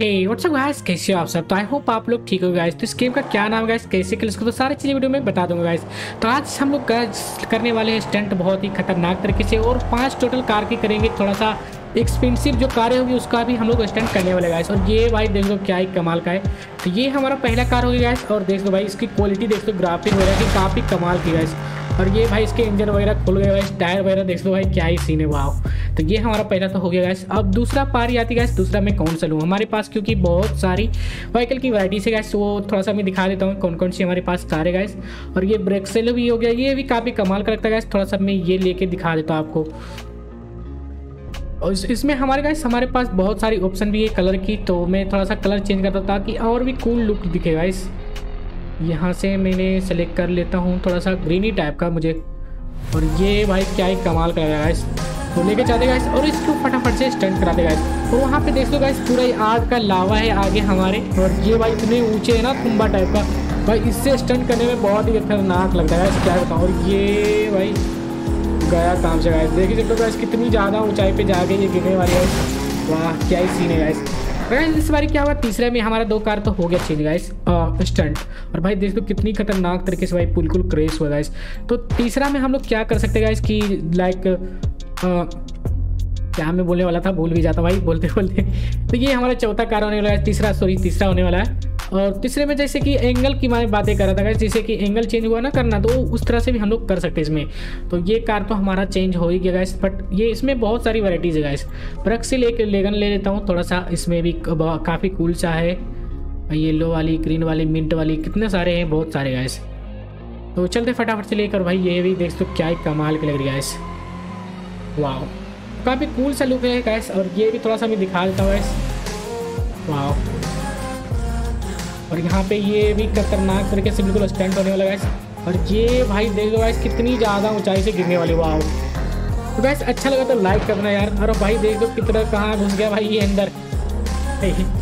What's up, guys? कैसे हो आप सब? तो आई होप आप लोग ठीक हो गाइस तो इस गेम का क्या नाम गाइस कैसे खेल इसको तो सारी चीज़ें वीडियो में बता दूँगा गाइस तो आज हम लोग करने वाले हैं स्टंट बहुत ही खतरनाक तरीके से और पाँच टोटल कार की करेंगे। थोड़ा सा एक्सपेंसिव जो कारें होगी, उसका भी हम लोग स्टंट करने वाले गाइस और ये भाई देख लो क्या ही कमाल का है। तो ये हमारा पहला कार होगी गाइस और देख लो भाई, इसकी क्वालिटी देख लो ग्राफिक वगैरह की काफ़ी कमाल की गाइस और ये भाई इसके इंजन वगैरह खुल गए गाइस टायर वगैरह देख लो भाई, क्या ही सीन है वाह तो ये हमारा पहला तो हो गया गैस अब दूसरा पारी आती गैस दूसरा मैं कौन सा लूँ? हमारे पास क्योंकि बहुत सारी व्हीकल की वैराइटी से गैस वो थोड़ा सा मैं दिखा देता हूँ कौन कौन सी हमारे पास कार है गैस और ये ब्रेक्सेलो भी हो गया, ये भी काफ़ी कमाल का लगता है गैस थोड़ा सा मैं ये लेके दिखा देता हूँ आपको। और इस- इसमें हमारे गाइस हमारे पास बहुत सारी ऑप्शन भी है कलर की तो मैं थोड़ा सा कलर चेंज करता ताकि और भी कूल लुक दिखेगा इस यहाँ से मैंने सेलेक्ट कर लेता हूँ थोड़ा सा ग्रीनी टाइप का मुझे। और ये भाई क्या ही कमाल का है गाइस तो लेके जाते गाइस और इसको फटाफट से स्टंट कराते गाइस और वहाँ पे देख लो गाइस पूरा आग का लावा है आगे हमारे। और ये भाई इतने ऊँचे है ना कुंबा टाइप का। भाई इससे स्टंट करने में बहुत ही खतरनाक लगता है क्या बताऊँ। और ये भाई गया काम से गाइस देखिए चलो गाइस कितनी ज़्यादा ऊँचाई पर जाके ये गिरने वाली है। वाह, क्या ही सीन है गाइस गाइस इस बार क्या हुआ? तीसरे में हमारा दो कार तो हो गया चेंज गाइस स्टंट और भाई देख लो कितनी खतरनाक तरीके से भाई बिल्कुल क्रेस हुआ गाइस तो तीसरा में हम लोग क्या कर सकते हैं गाइस कि लाइक क्या मैं बोलने वाला था, भूल भी जाता भाई, बोलते बोलते। तो ये हमारा चौथा कार होने वाला है, तीसरा सॉरी तीसरा होने वाला है। और तीसरे में जैसे कि एंगल की मैं बातें कर रहा था जैसे कि एंगल चेंज हुआ ना करना तो उस तरह से भी हम लोग कर सकते हैं इसमें। तो ये कार तो हमारा चेंज हो ही गया गैस बट ये इसमें बहुत सारी वैराइटीज़ है गैस ब्रक से लेकर लेगन ले लेता हूँ, थोड़ा सा इसमें भी काफ़ी कूल सा है। येलो वाली ग्रीन वाली मिंट वाली, कितने सारे हैं, बहुत सारे गैस तो चलते फटाफट से लेकर, भाई, ये भी देख तो क्या ही कमाल की लग रही है गैस वाह काफ़ी कूल सा लुक है गैस और ये भी थोड़ा सा मैं दिखा देता हूँ गैस वाह और यहाँ पे ये भी खतरनाक तरीके से बिल्कुल स्टैंड होने वाला गैस और ये भाई देख लो गैस कितनी ज़्यादा ऊंचाई से गिरने वाली वाह तो गैस अच्छा लगा तो लाइक करना यार। और भाई देख लो कितना कहाँ घुस गया भाई ये अंदर।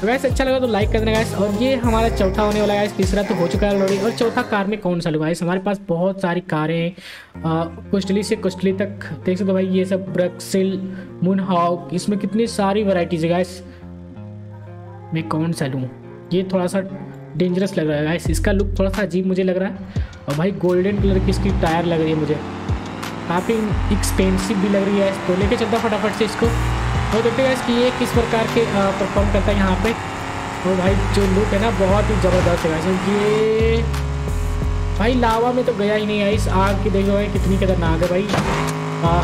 तो गैस अच्छा लगा तो लाइक कर देना गैस और ये हमारा चौथा होने वाला है तीसरा तो हो चुका है ऑलरेडी और चौथा कार में कौन सा लुगा है हमारे पास बहुत सारी कारें हैं। कुस्टली से कुस्टली तक, देख सकते हो भाई, ये सब ब्रक्सिल मुन हॉक इसमें कितनी सारी वैराइटीज है गैस मैं कौन सा लूँ? ये थोड़ा सा डेंजरस लग रहा है गाइस इसका लुक थोड़ा सा अजीब मुझे लग रहा है। और भाई गोल्डन कलर की इसकी टायर लग रही है मुझे। काफ़ी एक्सपेंसिव भी लग रही है तो लेके चलता फटाफट से इसको। और देखते हैं कि ये किस प्रकार के परफॉर्म करता है यहाँ पे। और भाई जो लुक है ना, बहुत ही ज़बरदस्त है गाइस ये भाई लावा में तो गया ही नहीं है। इस आग की देखो भाई, कितनी खतरनाक है भाई। हाँ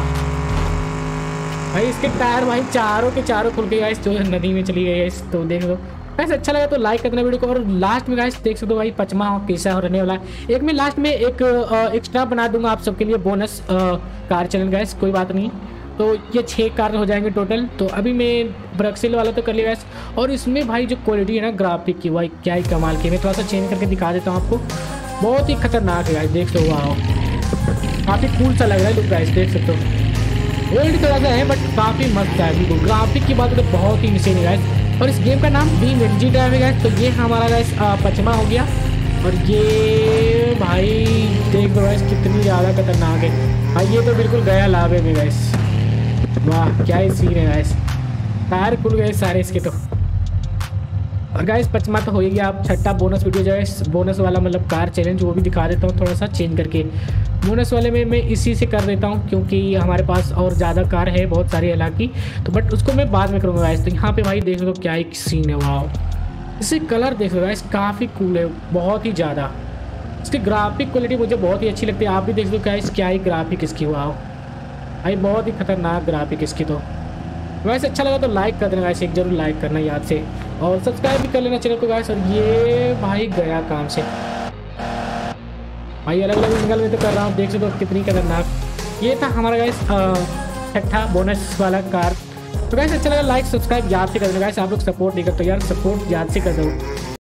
भाई इसके टायर भाई चारों के चारों खुल के गाइस जो नदी में चली गई है इस तो देख लो। वैसे अच्छा लगा तो लाइक करना वीडियो को। और लास्ट में गाइस देख सकते हो भाई, पचमा कैसा रहने वाला है। एक मैं लास्ट में एक एक्स्ट्रा बना दूँगा आप सबके लिए बोनस कार चैनल गाइस कोई बात नहीं। तो ये छः कार हो जाएँगे टोटल तो अभी मैं ब्रक्सिल वाला तो कर लिया गैस और इसमें भाई जो क्वालिटी है ना ग्राफिक की, भाई क्या ही कमाल की मैं थोड़ा सा चेंज करके दिखा देता हूँ आपको। बहुत ही खतरनाक है देख लो वाह काफ़ी कूल सा लग रहा है लुक गाइस देख सकते हो। ओल्ड थोड़ा सा है बट काफ़ी मस्त है बिल्कुल ग्राफिक की बात तो बहुत ही इंसेन है गाइस और इस गेम का नाम बी मिर्जी ड्राइव है तो ये हमारा गाइस पचमा हो गया। और ये भाई, देख लो गाइस कितनी ज़्यादा खतरनाक है। भाई ये तो बिल्कुल गया लाभ है गाइस वाह, क्या ही सीन है गाइस टायर खुल गए सारे इसके तो. और गाइस पचमा तो हो ही गया आप, छठा बोनस वीडियो जो है बोनस वाला मतलब कार चैलेंज वो भी दिखा देता हूँ थोड़ा सा चेंज करके. बोनस वाले में मैं इसी से कर देता हूँ क्योंकि हमारे पास और ज़्यादा कार है, बहुत सारी हालाँकि. तो बट उसको मैं बाद में करूँगा गाइस तो यहाँ पे भाई देख लो क्या एक सीन है वाह इसे कलर देख लो गाइस काफ़ी कूल है, बहुत ही ज़्यादा. इसकी ग्राफिक क्वालिटी मुझे बहुत ही अच्छी लगती है. आप भी देख लो गाइस क्या ही ग्राफिक इसकी वाह भाई, बहुत ही खतरनाक ग्राफिक इसकी तो। वैसे अच्छा लगा तो लाइक कर देना गाइस एक ज़रूर लाइक करना याद से। और सब्सक्राइब भी कर लेना चैनल को गाइस और ये भाई गया काम से। भाई अलग अलग एंगल में तो कर रहा हूँ, देख सकते हो कितनी खतरनाक। ये था हमारा गाइस छठा बोनस वाला कार तो गाइस अच्छा लगा लाइक सब्सक्राइब याद से कर देना गाइस आप लोग सपोर्ट नहीं करते यार सपोर्ट याद से कर दो।